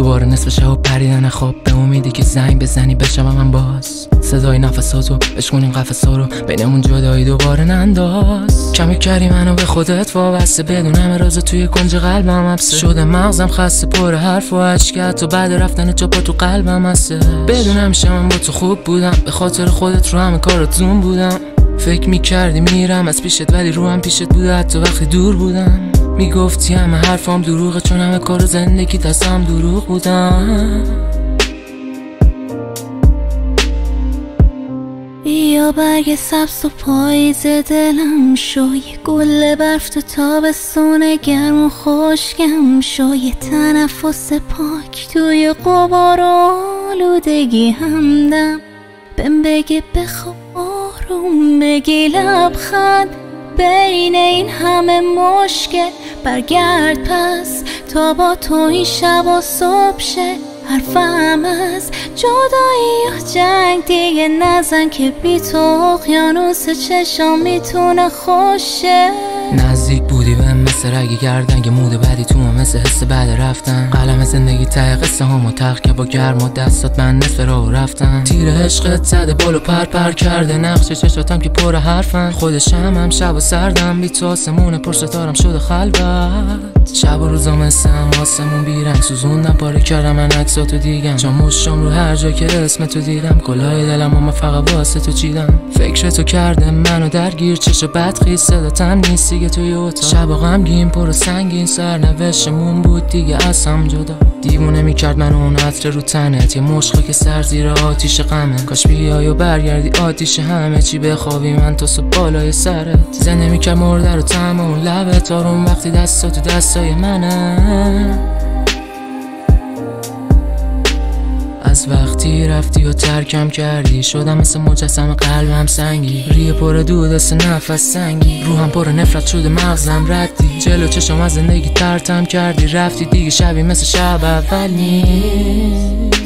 دوباره نصف شب پریدن خواب به امیدی که زنگ بزنی بشم من باز. صدای نفساتو بشکن این قفصا رو بینمون جدایی دوباره ننداز کمی کردی منو به خودت وابسته بدون همه راز توی کنج قلبم حبسه شده مغزم خسته پر حرف و اشکت و بعد رفتن تو تو قلبم هسته. بدون همیشه من با تو خوب بودم به خاطر خودت رو همه کارات زوم بودم. فکر می‌کردی میرم از پیشت ولی رو هم پیشت بوده حتی وقتی دور بودم. می‌گفتی همه حرفام دروغه چون همه کار زندگی دستم دروغ بودم یا برگ سبز و پاییز دلم شو. یه گل برف تو تابستون گرم و خوشگم شو. تنفس پاک توی قبار و آلودگی همدم. بهم بگه بخواب آروم بگی لبخند. بین این همه مشکل برگرد پس تا با تو این شب و صبح شه. حرفم از جدایی یا جنگ دیگه نزن که بی تو اقیانوس چشم می‌تونه خوشه نزدیک بودی به مثل رگی گردن که موده بعدی تو مثل حس بعد رفتن. قلم زندگی ته قصه همو تخ که با گرم و دستات من نصف رو رفتن. تیر عشقت زده بالو پر پر کرده. نقش چشاتم که پر حرفن. خودشم هم شب و سردم. بی تو آسمون پر ستارم شده خلوت. شب و روزا مثل آسمون بیرنگ سوزوندم پاره کردم من عکساتو دیگم مشتم رو هر جا که اسم تو دیدم. کلاه دلم فقط واسه تو چیدم. فکر تو کرده منو درگیر. چشو بدخیز صداتم نیست. دیگه توی اتاق. شب و غمگین پر سنگین سرنوشتمون بود دیگه از هم جدا. دیوونه می‌کرد من اون عطر رو تنت. یه مشقه که سر زیر آتیش غمه. کاش بیای و برگردی آتیش همه چی بخوابی. من تو صبح بالای سرت. زنده می‌کرد مرده رو تم اون لبت. آروم وقتی دستا تو دستای منه. از وقتی رفتی و ترکم کردی شدم مثل مجسم قلبم سنگی. ریه پر دود است نفس سنگی. روحم پر نفرت شده مغزم ردی. جلو چشم از زندگی ترتم کردی. رفتی دیگه شبی مثل شب اول نیست.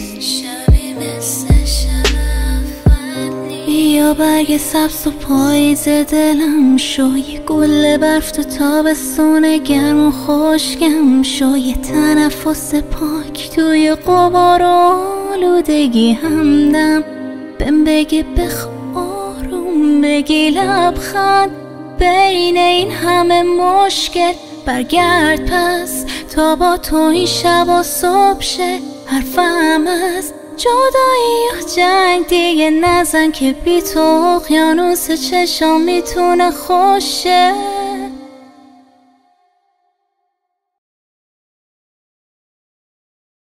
اول نیست. یا برگ سبز و پاییز دلم شو یه گل برف تو تابستون گرم و خوشگم شو یه تنفس پاک توی قبار و آلودگی همدم بهم بگه بخواب آروم بگی لبخند بین این همه مشکل برگرد پس تا با تو این شب و صبح شه حرفم از جدایی یا جنگ دیگه نزن که بی تو اقیانوس چشم می‌تونه خوشه.